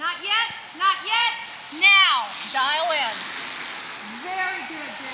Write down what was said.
Not yet, not yet. Now, dial in. Very good,